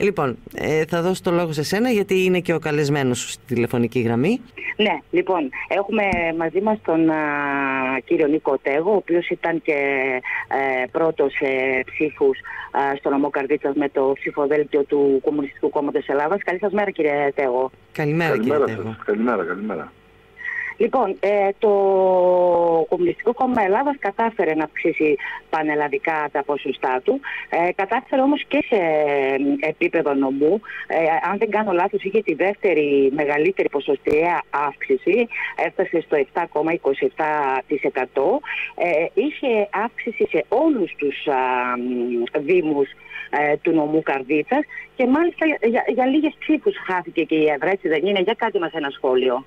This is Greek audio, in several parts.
Λοιπόν, ε, θα δώσω το λόγο σε σένα γιατί είναι και ο καλεσμένος σου στη τηλεφωνική γραμμή. Ναι, λοιπόν, έχουμε μαζί μας τον κύριο Νίκο Τέγο, ο οποίος ήταν και ε, πρώτος ε, ψήφους στο νομό Καρδίτσας με το ψηφοδέλτιο του Κομμουνιστικού Κόμματος Ελλάδας. Καλή σας μέρα κύριε Τέγο. Καλημέρα, καλημέρα κύριε Τέγο. Καλημέρα, καλημέρα. Λοιπόν, ε, το Κομμουνιστικό Κόμμα Ελλάδας κατάφερε να αυξήσει πανελλαδικά τα ποσοστά του. Ε, κατάφερε όμως και σε επίπεδο νομού. Ε, αν δεν κάνω λάθος, είχε τη δεύτερη μεγαλύτερη ποσοστιαία αύξηση. Έφτασε στο 7,27%. Ε, είχε αύξηση σε όλους τους α, δήμους ε, του νομού Καρδίτσας και μάλιστα για, για λίγες ψήφους χάθηκε και η έδρα, έτσι δεν είναι. Για κάτι μας ένα σχόλιο.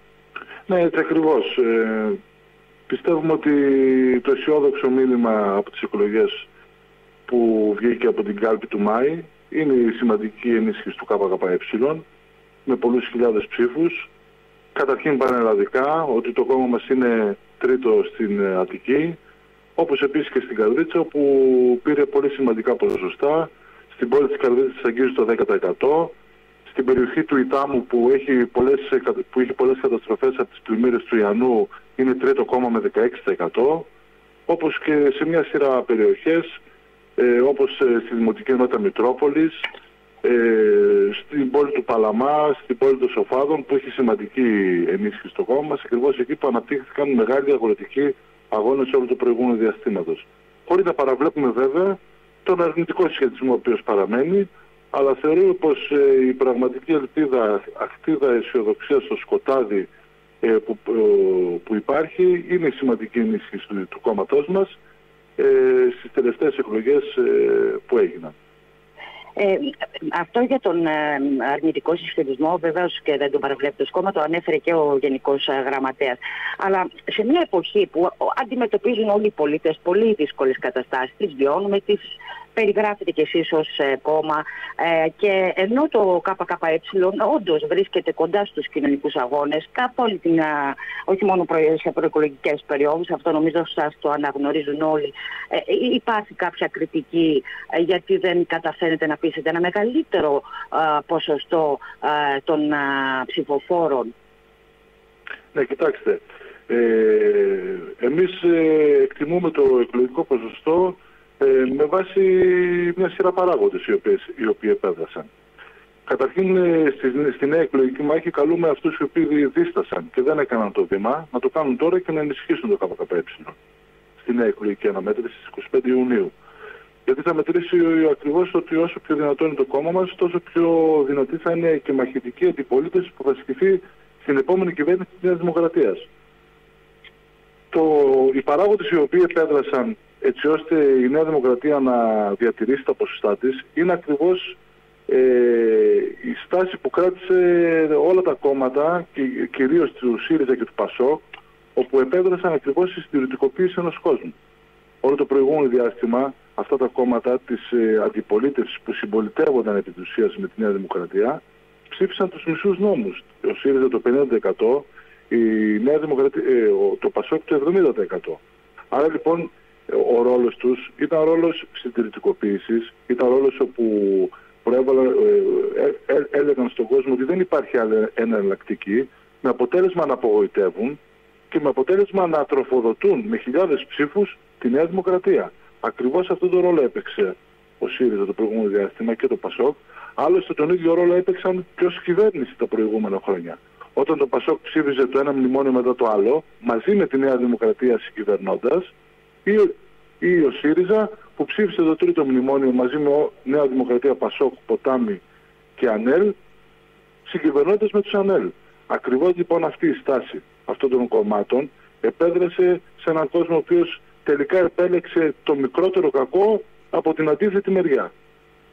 Ναι, έτσι ακριβώς. Ε, πιστεύουμε ότι το αισιόδοξο μήνυμα από τις εκλογές που βγήκε από την κάλπη του Μάη είναι η σημαντική ενίσχυση του ΚΚΕ με πολλούς χιλιάδες ψήφους. Καταρχήν πανελλαδικά ότι το κόμμα μας είναι τρίτο στην Αττική όπως επίσης και στην Καρδίτσα όπου πήρε πολύ σημαντικά ποσοστά. Στην πόλη της Καρδίτσας αγγίζει το 10% στην περιοχή του Ιτάμου που έχει πολλές, που έχει πολλές καταστροφές από τις πλημμύρες του Ιαννού είναι τρίτο κόμμα με 16% όπως και σε μια σειρά περιοχές ε, όπως ε, στη Δημοτική Ενότητα Μητρόπολης ε, στην πόλη του Παλαμά, στην πόλη των Σοφάδων που έχει σημαντική ενίσχυση στο κόμμα μας ακριβώς εκεί που αναπτύχθηκαν μεγάλοι αγροτικοί αγώνες όλο το προηγούμενο διαστήματος. Χωρίς να παραβλέπουμε βέβαια τον αρνητικό σχετισμό ο οποίος παραμένει αλλά θεωρούμε πως ε, η πραγματική ελπίδα, ακτίδα αισιοδοξίας στο σκοτάδι ε, που, ε, που υπάρχει είναι η σημαντική ενίσχυση του, του κόμματός μας ε, στις τελευταίες εκλογές που έγιναν. Ε, αυτό για τον ε, αρνητικό συσχετισμό βεβαίως και δεν τον παραβλέπει το κόμμα, το ανέφερε και ο Γενικός Γραμματέας. Αλλά σε μια εποχή που αντιμετωπίζουν όλοι οι πολίτες πολύ δύσκολες καταστάσεις, τις βιώνουμε, τις περιγράφετε κι εσείς ως ε, κόμμα ε, και ενώ το ΚΚΕ όντως βρίσκεται κοντά στους κοινωνικούς αγώνες καθ' όλη την, όχι μόνο σε προεκλογικές περιόδους, αυτό νομίζω σας το αναγνωρίζουν όλοι, ε, υπάρχει κάποια κριτική γιατί δεν καταφέρετε να πείσετε ένα μεγαλύτερο ποσοστό των ψηφοφόρων; Ναι, κοιτάξτε, ε, εμείς εκτιμούμε το εκλογικό ποσοστό ε, με βάση μια σειρά παράγοντες οι, οποίες, οι οποίοι επέδρασαν. Καταρχήν ε, στη, στη νέα εκλογική μάχη καλούμε αυτούς οι οποίοι δίστασαν και δεν έκαναν το βήμα να το κάνουν τώρα και να ενισχύσουν το ΚΚΕ στη νέα εκλογική αναμέτρηση στις 25 Ιουνίου. Γιατί θα μετρήσει ακριβώς ότι όσο πιο δυνατό είναι το κόμμα μας, τόσο πιο δυνατή θα είναι και μαχητική αντιπολίτευση που θα σκηθεί στην επόμενη κυβέρνηση της Νέας Δημοκρατίας. οι παράγοντες οι οποίοι επέδρασαν έτσι ώστε η Νέα Δημοκρατία να διατηρήσει τα ποσοστά της είναι ακριβώς ε, η στάση που κράτησε όλα τα κόμματα και κυρίως του ΣΥΡΙΖΑ και του ΠΑΣΟ όπου επέδρασαν ακριβώς στη στηρητικοποίηση ενός κόσμου. Όλο το προηγούμενο διάστημα αυτά τα κόμματα της ε, αντιπολίτευσης που συμπολιτεύονταν επί της με τη Νέα Δημοκρατία ψήφισαν τους μισούς νόμους. Ο ΣΥΡΙΖΑ το 50%, η Νέα Δημοκρατία, ε, το ΠΑΣΟΚ το 70%. Άρα λοιπόν ο ρόλος τους ήταν ρόλος συντηρητικοποίησης, ήταν ρόλος όπου προέβαλαν, ε, ε, ε, έλεγαν στον κόσμο ότι δεν υπάρχει άλλη εναλλακτική, με αποτέλεσμα να απογοητεύουν και με αποτέλεσμα να τροφοδοτούν με χιλιάδες ψήφους τη Νέα Δημοκρατία. Ακριβώς αυτόν τον ρόλο έπαιξε ο ΣΥΡΙΖΑ το προηγούμενο διάστημα και το ΠΑΣΟΚ. Άλλωστε τον ίδιο ρόλο έπαιξαν και ως κυβέρνηση τα προηγούμενα χρόνια. Όταν το ΠΑΣΟΚ ψήφιζε το ένα μνημόνιο μετά το άλλο, μαζί με τη Νέα Δημοκρατία συγκυβερνώντας, ή, ή ο ΣΥΡΙΖΑ που ψήφισε το τρίτο μνημόνιο μαζί με Νέα Δημοκρατία Πασόκ, Ποτάμι και ΑΝΕΛ, συγκυβερνώντας με τους ΑΝΕΛ. Ακριβώς λοιπόν αυτή η στάση αυτών των κομμάτων επέδρασε σε έναν κόσμο ο οποίος τελικά επέλεξε το μικρότερο κακό από την αντίθετη μεριά.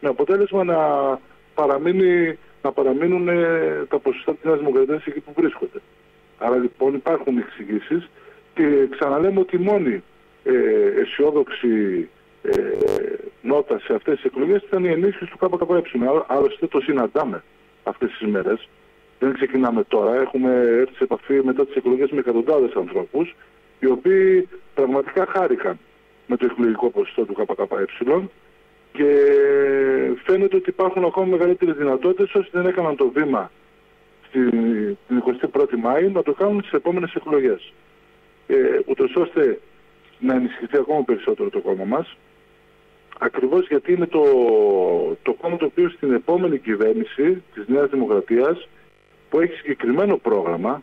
Με αποτέλεσμα να, παραμείνει, να παραμείνουν ε, τα ποσοστά της Νέας Δημοκρατίας εκεί που βρίσκονται. Άρα λοιπόν υπάρχουν εξηγήσεις και ξαναλέμε ότι μόνοι ε, αισιόδοξη ε, νότα σε αυτές τις εκλογές ήταν η ενίσχυση του ΚΚΕ. Άλλωστε το συναντάμε αυτές τις μέρες. Δεν ξεκινάμε τώρα. Έχουμε έρθει σε επαφή μετά τις εκλογές με εκατοντάδες ανθρώπους οι οποίοι πραγματικά χάρηκαν με το εκλογικό ποσοστό του ΚΚΕ και φαίνεται ότι υπάρχουν ακόμα μεγαλύτερες δυνατότητες όσοι δεν έκαναν το βήμα στην 21η Μάη να το κάνουν στις επόμενες εκλογές. Ε, ούτως ώστε να ενισχυθεί ακόμα περισσότερο το κόμμα μας. Ακριβώς γιατί είναι το, το κόμμα το οποίο στην επόμενη κυβέρνηση της Νέας Δημοκρατίας που έχει συγκεκριμένο πρόγραμμα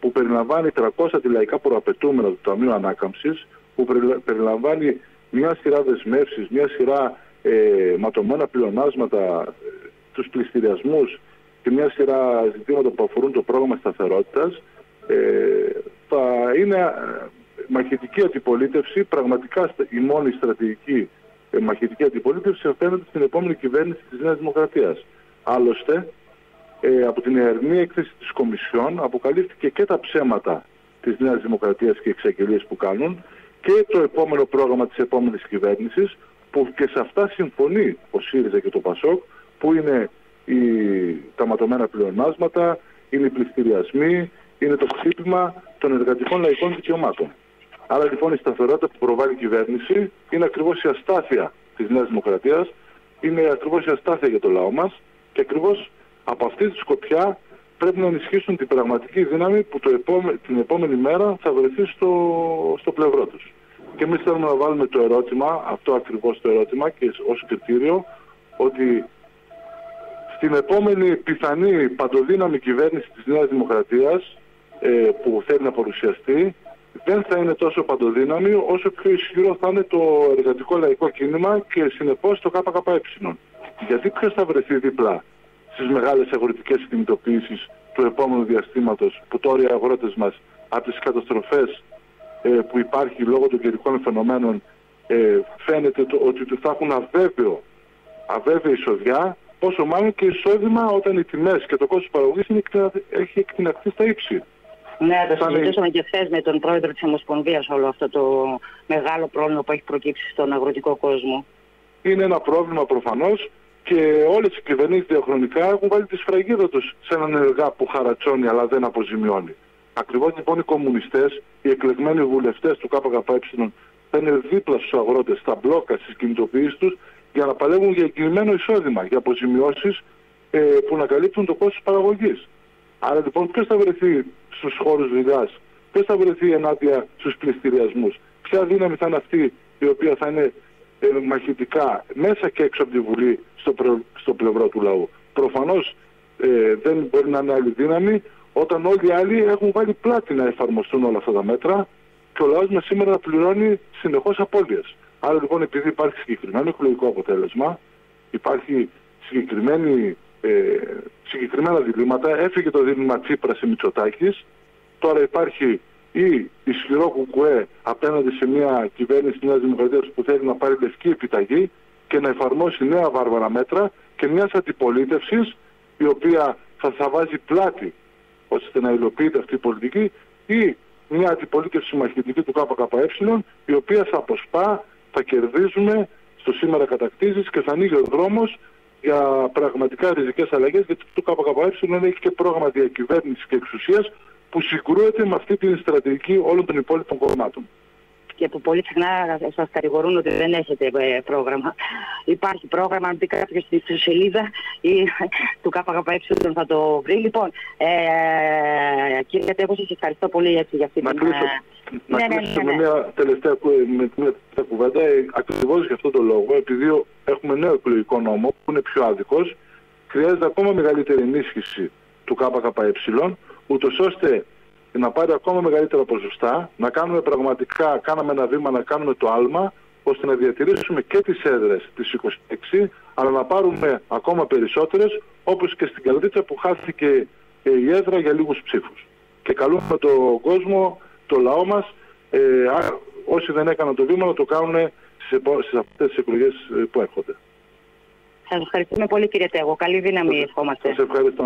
που περιλαμβάνει 300 αντιλαϊκά προαπαιτούμενα του Ταμείου Ανάκαμψης που περιλαμβάνει μια σειρά δεσμεύσεις, μια σειρά ε, ματωμένα πλεονάσματα, ε, τους πληστηριασμούς και μια σειρά ζητήματα που αφορούν το πρόγραμμα σταθερότητας ε, θα είναι ε, μαχητική αντιπολίτευση, πραγματικά η μόνη στρατηγική ε, μαχητική αντιπολίτευση απέναντι στην επόμενη κυβέρνηση της Νέας Δημοκρατίας. Άλλωστε, ε, από την ερμή έκθεση της Κομισιόν αποκαλύφθηκε και τα ψέματα της Νέας Δημοκρατίας και εξαγγελίες που κάνουν και το επόμενο πρόγραμμα της επόμενης κυβέρνησης που και σε αυτά συμφωνεί ο ΣΥΡΙΖΑ και το ΠΑΣΟΚ που είναι οι, τα ματωμένα πλεονάσματα, είναι οι πληστηριασμοί, είναι το χτύπημα των εργατικών λαϊκών δικαιωμάτων. Άρα λοιπόν η σταθερότητα που προβάλλει η κυβέρνηση είναι ακριβώς η αστάθεια της Νέας Δημοκρατίας, είναι ακριβώς η αστάθεια για το λαό μας και ακριβώς από αυτή τη σκοπιά πρέπει να ενισχύσουν την πραγματική δύναμη που το την επόμενη μέρα θα βρεθεί στο, στο πλευρό τους. Και εμείς θέλουμε να βάλουμε το ερώτημα, αυτό ακριβώς το ερώτημα και ως κριτήριο, ότι στην επόμενη πιθανή παντοδύναμη κυβέρνηση της Νέας Δημοκρατίας ε, που θέλει να παρουσιαστεί, δεν θα είναι τόσο παντοδύναμη όσο πιο ισχυρό θα είναι το εργατικό λαϊκό κίνημα και συνεπώς το ΚΚΕ. Γιατί ποιος θα βρεθεί δίπλα στις μεγάλες αγροτικές κινητοποιήσεις του επόμενου διαστήματος που τώρα οι αγρότες μας από τις καταστροφές ε, που υπάρχει λόγω των καιρικών φαινομένων ε, φαίνεται το, ότι θα έχουν αβέβαιο, αβέβαια εισοδιά πόσο μάλλον και εισόδημα όταν οι τιμές και το κόστος παραγωγής είναι, έχει εκτιναχθεί στα ύψη. Ναι, το συζητήσαμε και χθες με τον πρόεδρο της Ομοσπονδίας όλο αυτό το μεγάλο πρόβλημα που έχει προκύψει στον αγροτικό κόσμο. Είναι ένα πρόβλημα προφανώς και όλες οι κυβερνήσεις διαχρονικά έχουν βάλει τη σφραγίδα τους σε έναν εργά που χαρατσώνει αλλά δεν αποζημιώνει. Ακριβώς λοιπόν οι κομμουνιστές, οι εκλεγμένοι βουλευτές του ΚΚΕ θα είναι δίπλα στους αγρότες, στα μπλόκα, στις κινητοποιήσεις τους για να παλεύουν για εγκεκριμένο εισόδημα, για αποζημιώσεις ε, που να καλύπτουν το κόστος παραγωγής. Άρα λοιπόν ποιος θα βρεθεί στους χώρους δουλειάς, ποιος θα βρεθεί ενάντια στους πληστηριασμούς, ποια δύναμη θα είναι αυτή η οποία θα είναι ε, μαχητικά μέσα και έξω από τη Βουλή στο, στο πλευρό του λαού; Προφανώς ε, δεν μπορεί να είναι άλλη δύναμη όταν όλοι οι άλλοι έχουν βάλει πλάτη να εφαρμοστούν όλα αυτά τα μέτρα και ο λαός μας σήμερα πληρώνει συνεχώς απώλειες. Άρα λοιπόν επειδή υπάρχει συγκεκριμένο εκλογικό αποτέλεσμα, υπάρχει συγκεκριμένη, ε, συγκεκριμένα διλήμματα, έφυγε το δίλημα Τσίπρας σε Μητσοτάκης, τώρα υπάρχει ή ισχυρό κουκουέ απέναντι σε μια κυβέρνηση της Νέας Δημοκρατίας που θέλει να πάρει λευκή επιταγή και να εφαρμόσει νέα βάρβαρα μέτρα και μιας αντιπολίτευσης η οποία θα, θα βάζει πλάτη ώστε να υλοποιείται αυτή η πολιτική ή μια αντιπολίτευση μαχητική του ΚΚΕ η οποία θα αποσπά, θα κερδίζουμε στο σήμερα κατακτήσεις και θα ανοίγει ο δρόμος για πραγματικά ριζικές αλλαγές γιατί το ΚΚΕ έχει και πρόγραμμα διακυβέρνησης και εξουσίας που συγκρούεται με αυτή την στρατηγική όλων των υπόλοιπων κομμάτων. Και που πολύ συχνά σας κατηγορούν ότι δεν έχετε ε, πρόγραμμα. Υπάρχει πρόγραμμα, αν μπει κάποιος στη σελίδα ή του ΚΚΕ θα το βρει. Λοιπόν, ε, κύριε Τέχος, σας ευχαριστώ πολύ έτσι για αυτή την... Κλείσω, να ναι, ναι, κλείσω ναι, με μια τελευταία, με μια τελευταία κουβέντα, ε, ακριβώς για αυτό το λόγο, επειδή έχουμε νέο εκλογικό νόμο που είναι πιο άδικος, χρειάζεται ακόμα μεγαλύτερη ενίσχυση του ΚΚΕ, ούτως ώστε να πάρει ακόμα μεγαλύτερα ποσοστά, να κάνουμε πραγματικά, κάναμε ένα βήμα να κάνουμε το άλμα, ώστε να διατηρήσουμε και τις έδρες τις 26, αλλά να πάρουμε ακόμα περισσότερες, όπως και στην Καλδίτσα που χάθηκε η έδρα για λίγους ψήφους. Και καλούμε τον κόσμο, το λαό μας, ε, όσοι δεν έκαναν το βήμα να το κάνουν στις αυτές τις εκλογές ε, που έρχονται. Σας ευχαριστούμε πολύ κύριε Τέγο. Καλή δύναμη ευχόμαστε. Σας ευχαριστώ.